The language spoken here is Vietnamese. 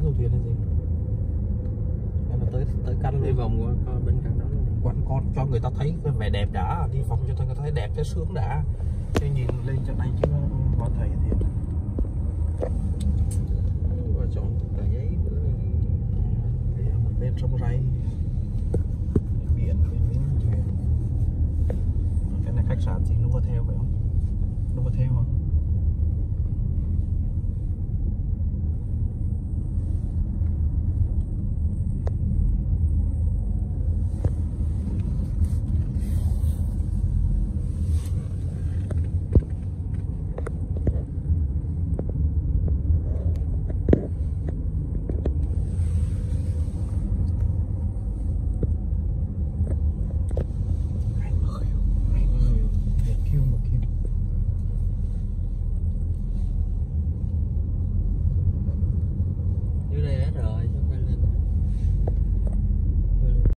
du thuyền hay gì? Hay là tới tới căn đi luôn vòng qua coi bên cạnh đó luôn. Quanh con cho người ta thấy cái vẻ đẹp đã. Đi vòng cho người ta thấy đẹp cái sướng đã. Chứ nhìn lên trên này chứ họ thấy thì và chọn tờ giấy cái ở một bên sông ray biển bên thuyền. Cái này khách sạn gì nó có theo phải không dưới đây hết rồi.